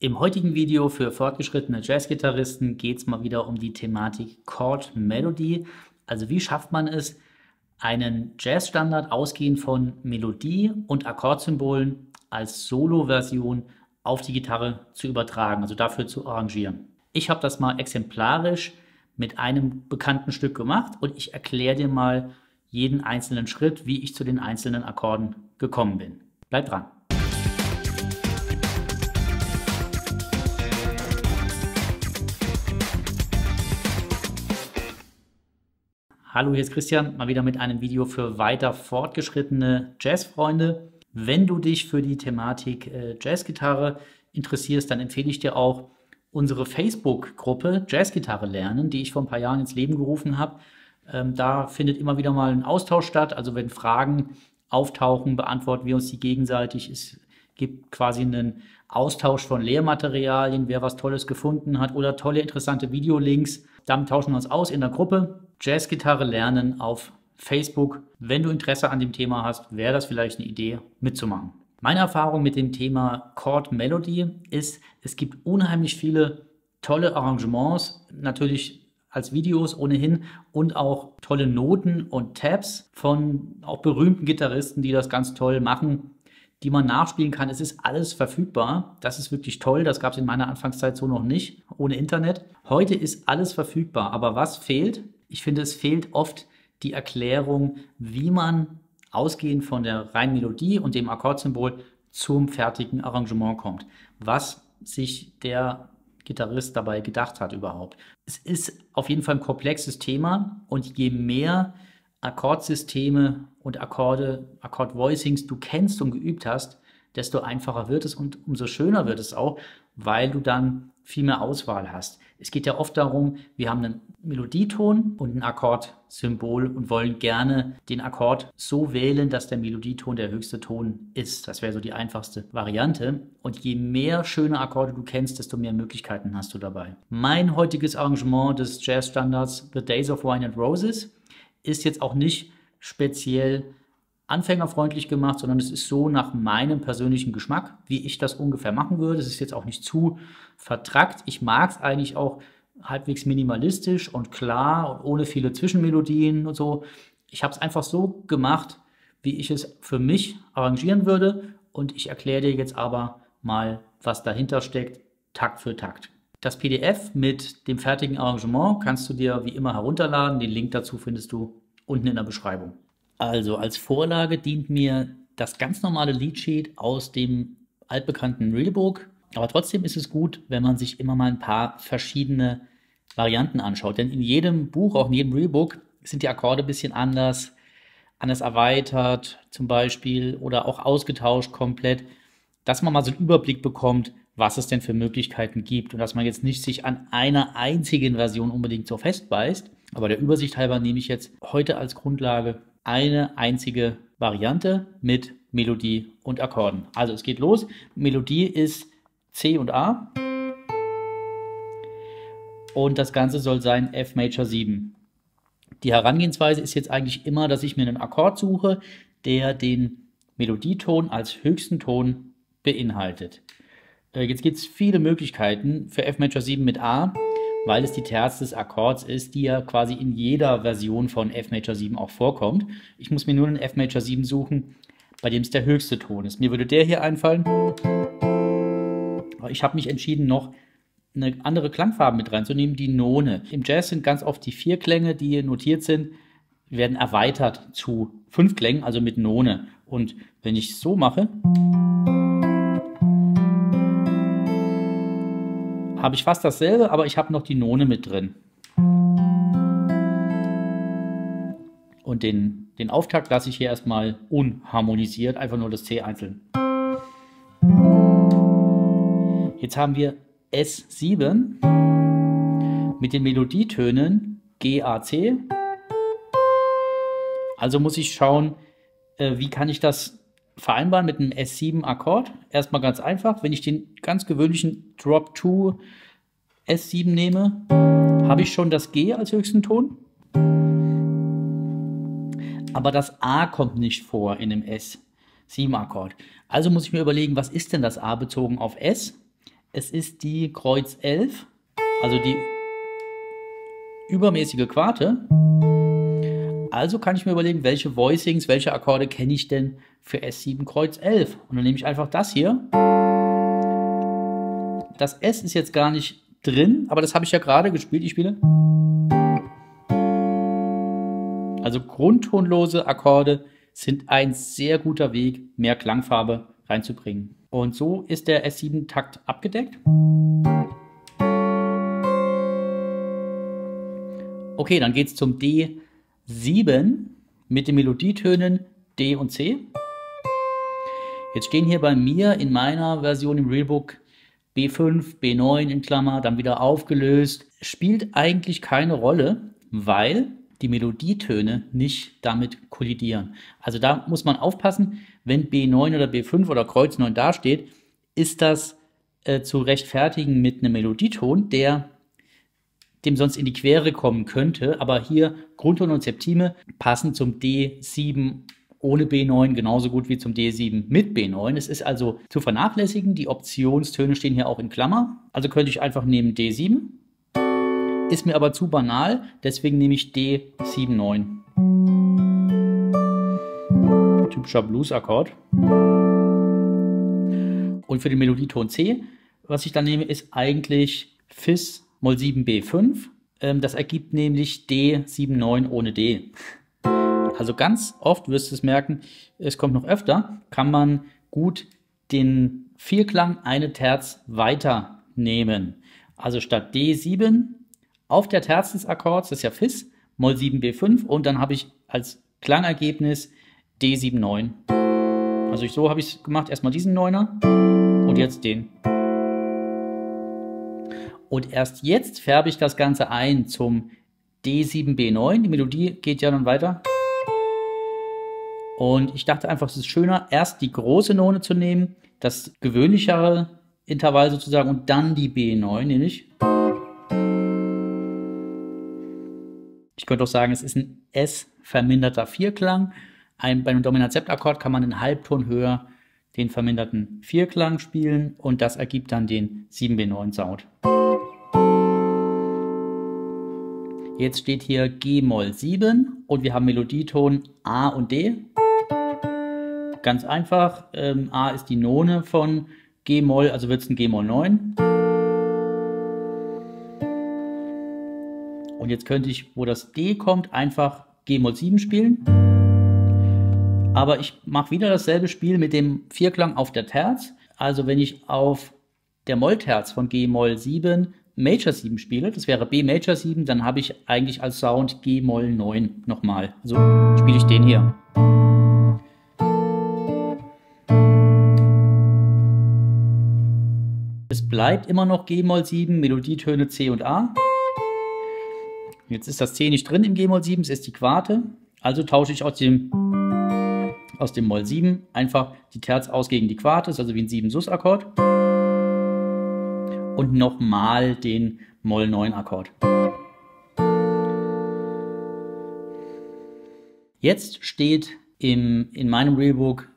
Im heutigen Video für fortgeschrittene Jazzgitarristen geht es mal wieder um die Thematik Chord Melody. Also wie schafft man es, einen Jazzstandard ausgehend von Melodie und Akkordsymbolen als Solo-Version auf die Gitarre zu übertragen, also dafür zu arrangieren. Ich habe das mal exemplarisch mit einem bekannten Stück gemacht und ich erkläre dir mal jeden einzelnen Schritt, wie ich zu den einzelnen Akkorden gekommen bin. Bleib dran. Hallo, hier ist Christian, mal wieder mit einem Video für weiter fortgeschrittene Jazzfreunde. Wenn du dich für die Thematik äh, Jazzgitarre interessierst, dann empfehle ich dir auch unsere Facebook-Gruppe Jazzgitarre lernen, die ich vor ein paar Jahren ins Leben gerufen habe. Ähm, da findet immer wieder mal ein Austausch statt. Also wenn Fragen auftauchen, beantworten wir uns die gegenseitig. Es gibt quasi einen Austausch von Lehrmaterialien, wer was Tolles gefunden hat oder tolle, interessante Videolinks. Damit tauschen wir uns aus in der Gruppe. Jazzgitarre lernen auf Facebook. Wenn du Interesse an dem Thema hast, wäre das vielleicht eine Idee mitzumachen. Meine Erfahrung mit dem Thema Chord Melody ist, es gibt unheimlich viele tolle Arrangements, natürlich als Videos ohnehin und auch tolle Noten und Tabs von auch berühmten Gitarristen, die das ganz toll machen, die man nachspielen kann. Es ist alles verfügbar. Das ist wirklich toll. Das gab es in meiner Anfangszeit so noch nicht, ohne Internet. Heute ist alles verfügbar. Aber was fehlt? Ich finde, es fehlt oft die Erklärung, wie man ausgehend von der reinen Melodie und dem Akkordsymbol zum fertigen Arrangement kommt. Was sich der Gitarrist dabei gedacht hat überhaupt. Es ist auf jeden Fall ein komplexes Thema und je mehr Akkordsysteme und Akkorde, Akkordvoicings du kennst und geübt hast, desto einfacher wird es und umso schöner wird es auch, weil du dann viel mehr Auswahl hast. Es geht ja oft darum, wir haben einen Melodieton und ein Akkordsymbol und wollen gerne den Akkord so wählen, dass der Melodieton der höchste Ton ist. Das wäre so die einfachste Variante. Und je mehr schöne Akkorde du kennst, desto mehr Möglichkeiten hast du dabei. Mein heutiges Arrangement des Jazzstandards The Days of Wine and Roses ist jetzt auch nicht speziell anfängerfreundlich gemacht, sondern es ist so nach meinem persönlichen Geschmack, wie ich das ungefähr machen würde. Es ist jetzt auch nicht zu vertrackt. Ich mag es eigentlich auch halbwegs minimalistisch und klar und ohne viele Zwischenmelodien und so. Ich habe es einfach so gemacht, wie ich es für mich arrangieren würde. Und ich erkläre dir jetzt aber mal, was dahinter steckt, Takt für Takt. Das PDF mit dem fertigen Arrangement kannst du dir wie immer herunterladen. Den Link dazu findest du unten in der Beschreibung. Also als Vorlage dient mir das ganz normale Leadsheet aus dem altbekannten Realbook. Aber trotzdem ist es gut, wenn man sich immer mal ein paar verschiedene Varianten anschaut. Denn in jedem Buch, auch in jedem Realbook, sind die Akkorde ein bisschen anders, anders erweitert zum Beispiel oder auch ausgetauscht komplett, dass man mal so einen Überblick bekommt, was es denn für Möglichkeiten gibt und dass man jetzt nicht sich an einer einzigen Version unbedingt so festbeißt. Aber der Übersicht halber nehme ich jetzt heute als Grundlage eine einzige Variante mit Melodie und Akkorden. Also es geht los. Melodie ist C und A. Und das Ganze soll sein F Major 7. Die Herangehensweise ist jetzt eigentlich immer, dass ich mir einen Akkord suche, der den Melodieton als höchsten Ton beinhaltet. Äh, jetzt gibt es viele Möglichkeiten für F Major 7 mit A, weil es die Terz des Akkords ist, die ja quasi in jeder Version von F Major 7 auch vorkommt. Ich muss mir nur einen F Major 7 suchen, bei dem es der höchste Ton ist. Mir würde der hier einfallen. Ich habe mich entschieden, noch eine andere Klangfarbe mit reinzunehmen, die None. Im Jazz sind ganz oft die vier Klänge, die notiert sind, werden erweitert zu fünf Klängen, also mit None. Und wenn ich es so mache, habe ich fast dasselbe, aber ich habe noch die None mit drin. Und den, den Auftakt lasse ich hier erstmal unharmonisiert, einfach nur das C einzeln. Jetzt haben wir S7 mit den Melodietönen G, A, C. Also muss ich schauen, äh, wie kann ich das vereinbaren mit einem S7-Akkord. Erstmal ganz einfach, wenn ich den ganz gewöhnlichen Drop 2 S7 nehme, habe ich schon das G als höchsten Ton. Aber das A kommt nicht vor in dem S7-Akkord. Also muss ich mir überlegen, was ist denn das A bezogen auf S? Es ist die Kreuz 11, also die übermäßige Quarte. Also kann ich mir überlegen, welche Voicings, welche Akkorde kenne ich denn für S7 Kreuz 11? Und dann nehme ich einfach das hier. Das S ist jetzt gar nicht drin, aber das habe ich ja gerade gespielt. Ich spiele. Also grundtonlose Akkorde sind ein sehr guter Weg, mehr Klangfarbe reinzubringen. Und so ist der S7-Takt abgedeckt. Okay, dann geht es zum D7 mit den Melodietönen D und C. Jetzt stehen hier bei mir in meiner Version im Realbook B5, B9 in Klammer, dann wieder aufgelöst. Spielt eigentlich keine Rolle, weil die Melodietöne nicht damit kollidieren. Also da muss man aufpassen, wenn B9 oder B5 oder Kreuz 9 dasteht, ist das äh, zu rechtfertigen mit einem Melodieton, der dem sonst in die Quere kommen könnte. Aber hier Grundton und Septime passen zum D7 ohne B9 genauso gut wie zum D7 mit B9. Es ist also zu vernachlässigen. Die Optionstöne stehen hier auch in Klammer. Also könnte ich einfach nehmen D7 ist mir aber zu banal, deswegen nehme ich D79. Typischer Blues-Akkord. Und für den Melodieton C, was ich dann nehme, ist eigentlich Fis Moll 7 B5. Ähm, das ergibt nämlich D79 ohne D. Also ganz oft, wirst du es merken, es kommt noch öfter, kann man gut den Vierklang eine Terz weiter nehmen. Also statt D7 auf der Terz des Akkords, das ist ja Fis, Moll 7 B5 und dann habe ich als Klangergebnis D79. Also ich, so habe ich es gemacht, erstmal diesen Neuner und jetzt den. Und erst jetzt färbe ich das Ganze ein zum D7B9. Die Melodie geht ja dann weiter. Und ich dachte einfach, es ist schöner, erst die große None zu nehmen, das gewöhnlichere Intervall sozusagen, und dann die B9, nämlich. könnte auch sagen, es ist ein S-verminderter Vierklang. Ein, bei einem Dominant-Septakkord kann man einen Halbton höher den verminderten Vierklang spielen und das ergibt dann den 7B9-Sound. Jetzt steht hier G-Moll 7 und wir haben Melodieton A und D. Ganz einfach, ähm, A ist die None von G-Moll, also wird es ein G-Moll 9. Und jetzt könnte ich, wo das D kommt, einfach G-Moll 7 spielen. Aber ich mache wieder dasselbe Spiel mit dem Vierklang auf der Terz. Also wenn ich auf der Mollterz von G-Moll 7 Major 7 spiele, das wäre B Major 7, dann habe ich eigentlich als Sound G-Moll 9 nochmal. Also spiele ich den hier. Es bleibt immer noch G-Moll 7, Melodietöne C und A. Jetzt ist das C nicht drin im G-Moll 7, es ist die Quarte. Also tausche ich aus dem, aus dem Moll 7 einfach die Terz aus gegen die Quarte, ist also wie ein 7-Sus-Akkord. Und nochmal den Moll 9-Akkord. Jetzt steht im, in meinem Realbook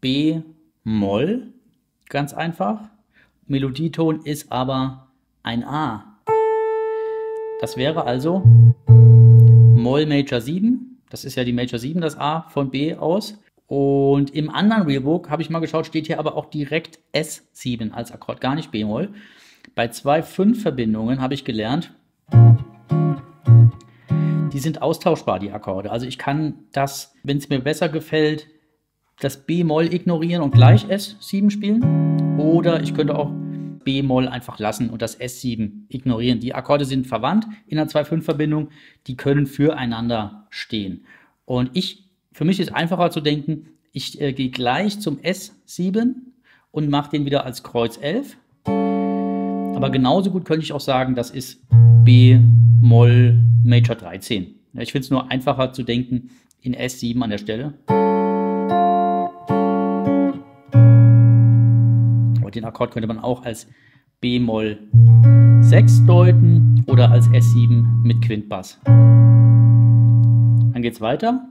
B-Moll, ganz einfach. Melodieton ist aber ein A. Das wäre also Moll Major 7. Das ist ja die Major 7, das A von B aus. Und im anderen Realbook habe ich mal geschaut, steht hier aber auch direkt S7 als Akkord, gar nicht B-Moll. Bei zwei Fünf-Verbindungen habe ich gelernt, die sind austauschbar, die Akkorde. Also ich kann das, wenn es mir besser gefällt, das B-Moll ignorieren und gleich S7 spielen. Oder ich könnte auch B-Moll einfach lassen und das S7 ignorieren. Die Akkorde sind verwandt in einer 2-5-Verbindung, die können füreinander stehen. Und ich, für mich ist einfacher zu denken, ich äh, gehe gleich zum S7 und mache den wieder als Kreuz 11. Aber genauso gut könnte ich auch sagen, das ist B-Moll Major 13. Ja, ich finde es nur einfacher zu denken in S7 an der Stelle. den Akkord könnte man auch als B-Moll S6 deuten oder als S7 mit Quintbass. Dann geht es weiter.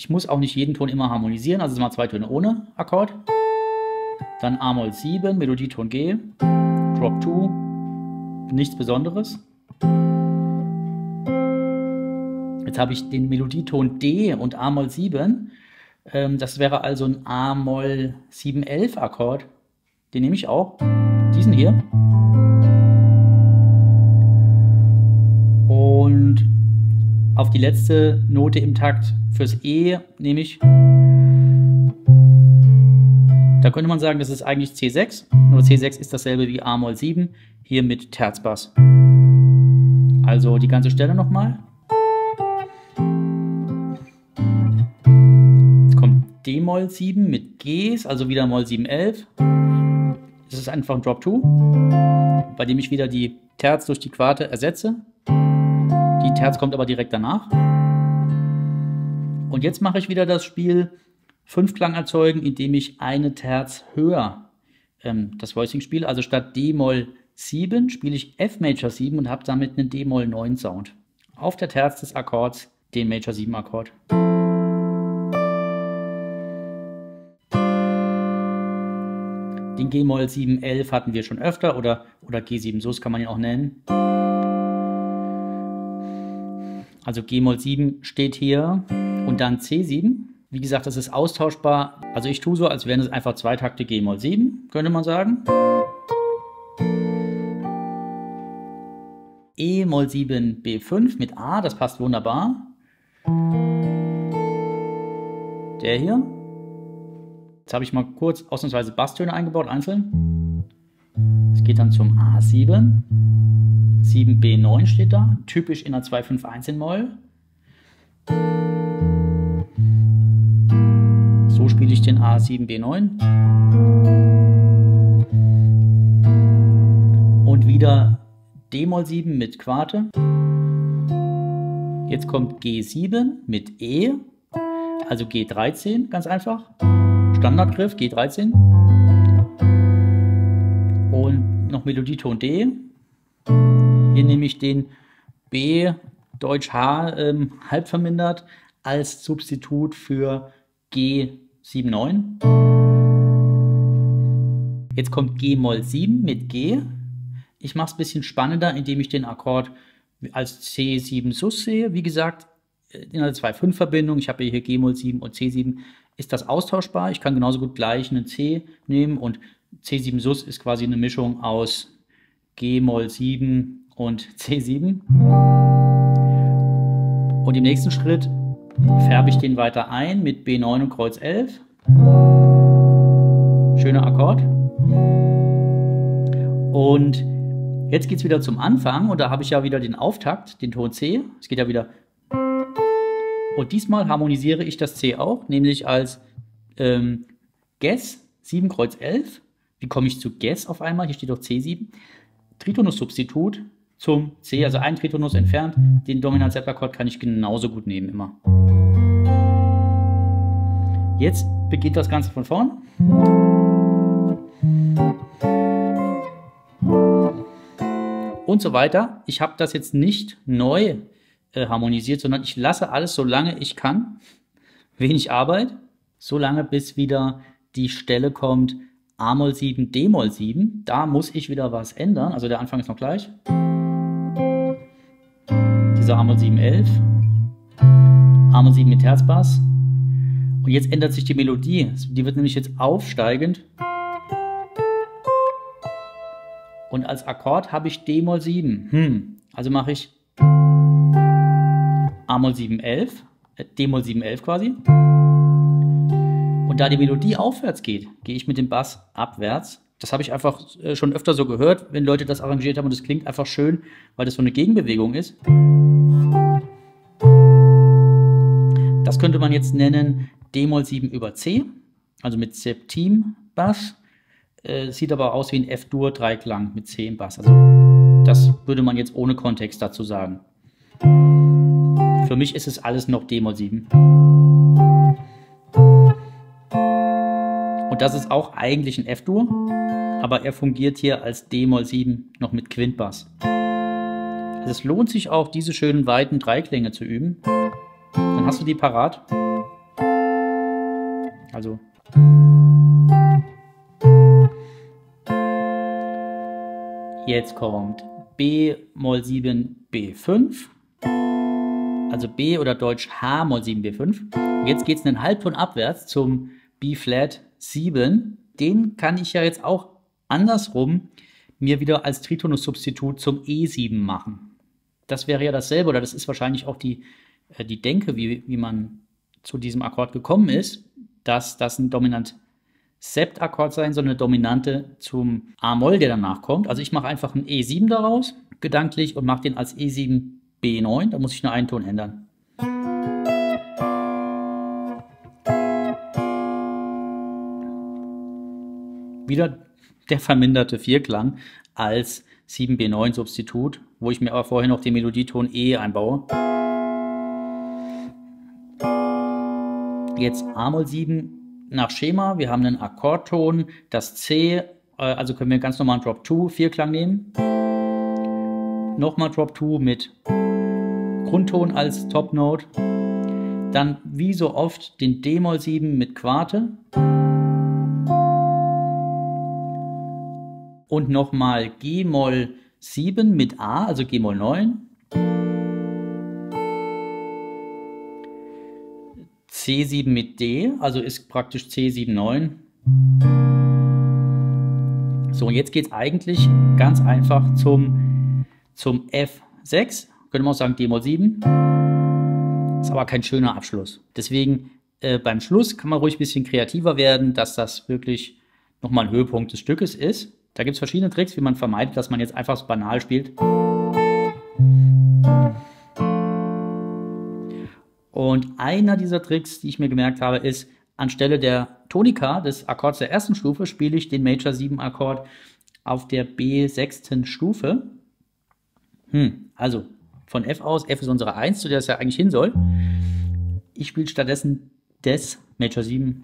Ich muss auch nicht jeden Ton immer harmonisieren, also mal zwei Töne ohne Akkord. Dann A-Moll 7, Melodieton G, Drop 2, nichts Besonderes. Jetzt habe ich den Melodieton D und A-Moll 7. Ähm, das wäre also ein A-Moll 711 Akkord. Den nehme ich auch. Diesen hier. Auf die letzte Note im Takt fürs E nehme ich. Da könnte man sagen, das ist eigentlich C6. Nur C6 ist dasselbe wie A-Moll 7, hier mit Terzbass. Also die ganze Stelle nochmal. Jetzt kommt D-Moll 7 mit Gs, also wieder Moll 711. Das ist einfach ein Drop 2, bei dem ich wieder die Terz durch die Quarte ersetze. Die Terz kommt aber direkt danach. Und jetzt mache ich wieder das Spiel Fünfklang erzeugen, indem ich eine Terz höher ähm, das Voicing spiele. Also statt D-Moll 7 spiele ich F Major 7 und habe damit einen D-Moll 9 Sound. Auf der Terz des Akkords den Major 7 Akkord. Den G-Moll 711 hatten wir schon öfter oder, oder G7 Sus kann man ihn auch nennen. Also G-Moll 7 steht hier und dann C7. Wie gesagt, das ist austauschbar. Also ich tue so, als wären es einfach zwei Takte G-Moll 7, könnte man sagen. E-Moll 7 B5 mit A, das passt wunderbar. Der hier. Jetzt habe ich mal kurz ausnahmsweise Basstöne eingebaut, einzeln. Es geht dann zum A7. 7b9 steht da, typisch in der 251 in Moll. So spiele ich den A7b9. Und wieder D-Moll 7 mit Quarte. Jetzt kommt G7 mit E, also G13, ganz einfach. Standardgriff G13. Und noch Melodieton D. Hier nehme ich den B Deutsch H ähm, halb vermindert als Substitut für G79. Jetzt kommt G Moll 7 mit G. Ich mache es ein bisschen spannender, indem ich den Akkord als C7 Sus sehe. Wie gesagt, in einer 2-5-Verbindung, ich habe hier G Moll 7 und C7, ist das austauschbar. Ich kann genauso gut gleich einen C nehmen und C7 Sus ist quasi eine Mischung aus G Moll 7 und C7. Und im nächsten Schritt färbe ich den weiter ein mit B9 und Kreuz 11. Schöner Akkord. Und jetzt geht es wieder zum Anfang und da habe ich ja wieder den Auftakt, den Ton C. Es geht ja wieder. Und diesmal harmonisiere ich das C auch, nämlich als ähm, Ges 7 Kreuz 11. Wie komme ich zu Ges auf einmal? Hier steht doch C7. Tritonus-Substitut zum C, also ein Tritonus entfernt. Den dominant akkord kann ich genauso gut nehmen immer. Jetzt beginnt das Ganze von vorn. Und so weiter. Ich habe das jetzt nicht neu äh, harmonisiert, sondern ich lasse alles so lange ich kann. Wenig Arbeit. So lange bis wieder die Stelle kommt A-Moll 7, D-Moll 7. Da muss ich wieder was ändern. Also der Anfang ist noch gleich dieser Armor 711, Armor 7 mit Herzbass. Und jetzt ändert sich die Melodie. Die wird nämlich jetzt aufsteigend. Und als Akkord habe ich D-Moll 7. Hm. Also mache ich A-Moll 711, äh, D-Moll 711 quasi. Und da die Melodie aufwärts geht, gehe ich mit dem Bass abwärts das habe ich einfach äh, schon öfter so gehört, wenn Leute das arrangiert haben und das klingt einfach schön, weil das so eine Gegenbewegung ist. Das könnte man jetzt nennen D-Moll 7 über C, also mit Septim-Bass. Äh, sieht aber aus wie ein F-Dur-Dreiklang mit C im Bass. Also das würde man jetzt ohne Kontext dazu sagen. Für mich ist es alles noch D-Moll 7. Und das ist auch eigentlich ein F-Dur, aber er fungiert hier als D-Moll 7 noch mit Quintbass. Also es lohnt sich auch, diese schönen weiten Dreiklänge zu üben. Dann hast du die parat. Also. Jetzt kommt B Moll 7 B5. Also B oder Deutsch H Moll 7 B5. Und jetzt geht es einen Halbton abwärts zum B Flat 7. Den kann ich ja jetzt auch andersrum mir wieder als Tritonus-Substitut zum E7 machen. Das wäre ja dasselbe oder das ist wahrscheinlich auch die, äh, die Denke, wie, wie man zu diesem Akkord gekommen ist, dass das ein dominant Sept-Akkord sein soll, eine Dominante zum A-Moll, der danach kommt. Also ich mache einfach ein E7 daraus, gedanklich, und mache den als E7 B9. Da muss ich nur einen Ton ändern. Wieder der verminderte Vierklang als 7B9-Substitut, wo ich mir aber vorher noch den Melodieton E einbaue. Jetzt A-Moll 7 nach Schema. Wir haben einen Akkordton, das C, äh, also können wir ganz normal einen Drop 2 Vierklang nehmen. Nochmal Drop 2 mit Grundton als Top Note. Dann wie so oft den D-Moll 7 mit Quarte. Und nochmal G-Moll 7 mit A, also G-Moll 9. C7 mit D, also ist praktisch C7-9. So, und jetzt geht es eigentlich ganz einfach zum, zum F6. Könnte man auch sagen D-Moll 7. Ist aber kein schöner Abschluss. Deswegen äh, beim Schluss kann man ruhig ein bisschen kreativer werden, dass das wirklich nochmal ein Höhepunkt des Stückes ist. Da gibt es verschiedene Tricks, wie man vermeidet, dass man jetzt einfach so banal spielt. Und einer dieser Tricks, die ich mir gemerkt habe, ist, anstelle der Tonika des Akkords der ersten Stufe, spiele ich den Major 7 Akkord auf der B6. Stufe. Hm, also von F aus, F ist unsere 1, zu der es ja eigentlich hin soll. Ich spiele stattdessen des Major 7.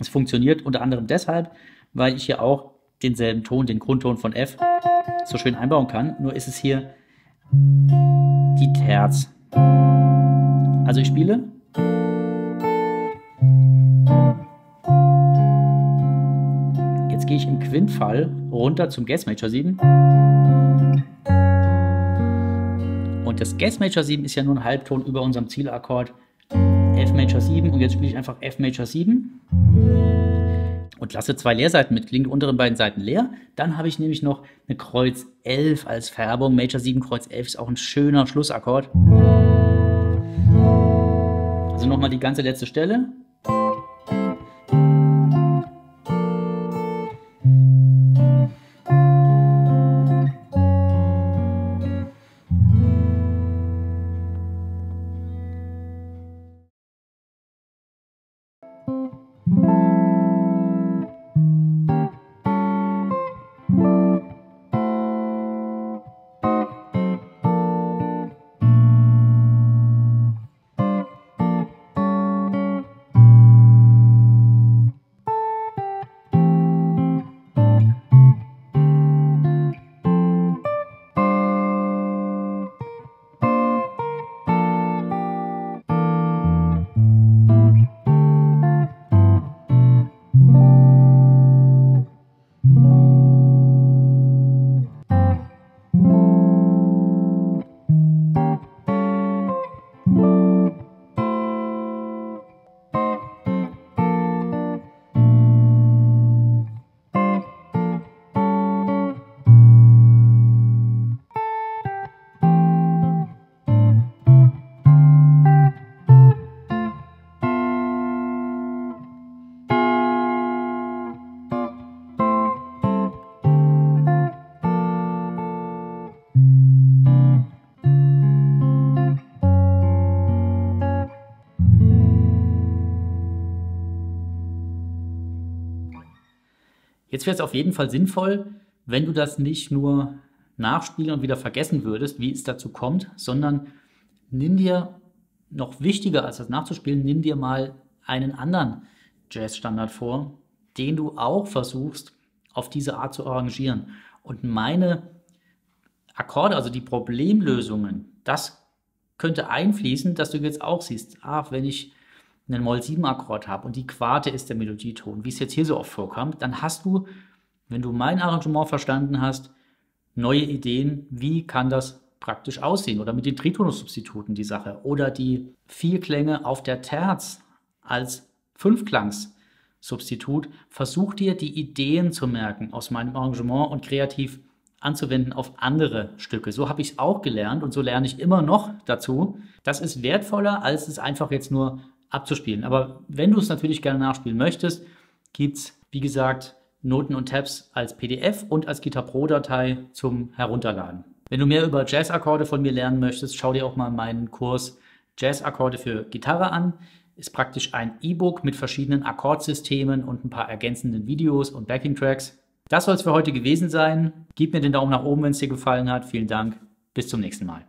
Es funktioniert unter anderem deshalb, weil ich hier auch denselben Ton, den Grundton von F, so schön einbauen kann. Nur ist es hier die Terz. Also ich spiele. Jetzt gehe ich im Quintfall runter zum Gas Major 7. Und das Gas Major 7 ist ja nur ein Halbton über unserem Zielakkord F Major 7 und jetzt spiele ich einfach F Major 7 und lasse zwei Leerseiten mit, klingt die unteren beiden Seiten leer. Dann habe ich nämlich noch eine Kreuz 11 als Färbung. Major 7 Kreuz 11 ist auch ein schöner Schlussakkord. Also nochmal die ganze letzte Stelle. Jetzt wäre es auf jeden Fall sinnvoll, wenn du das nicht nur nachspielen und wieder vergessen würdest, wie es dazu kommt, sondern nimm dir, noch wichtiger als das nachzuspielen, nimm dir mal einen anderen Jazzstandard vor, den du auch versuchst, auf diese Art zu arrangieren. Und meine Akkorde, also die Problemlösungen, das könnte einfließen, dass du jetzt auch siehst, ach, wenn ich einen Moll-7-Akkord habe und die Quarte ist der Melodieton, wie es jetzt hier so oft vorkommt, dann hast du, wenn du mein Arrangement verstanden hast, neue Ideen, wie kann das praktisch aussehen oder mit den Tritonus-Substituten die Sache oder die Vierklänge auf der Terz als Fünfklangs-Substitut. Versuch dir die Ideen zu merken aus meinem Arrangement und kreativ anzuwenden auf andere Stücke. So habe ich es auch gelernt und so lerne ich immer noch dazu. Das ist wertvoller, als es einfach jetzt nur abzuspielen. Aber wenn du es natürlich gerne nachspielen möchtest, gibt es, wie gesagt, Noten und Tabs als PDF und als Guitar Pro Datei zum Herunterladen. Wenn du mehr über Jazz-Akkorde von mir lernen möchtest, schau dir auch mal meinen Kurs Jazz-Akkorde für Gitarre an. Ist praktisch ein E-Book mit verschiedenen Akkordsystemen und ein paar ergänzenden Videos und Backing-Tracks. Das soll es für heute gewesen sein. Gib mir den Daumen nach oben, wenn es dir gefallen hat. Vielen Dank. Bis zum nächsten Mal.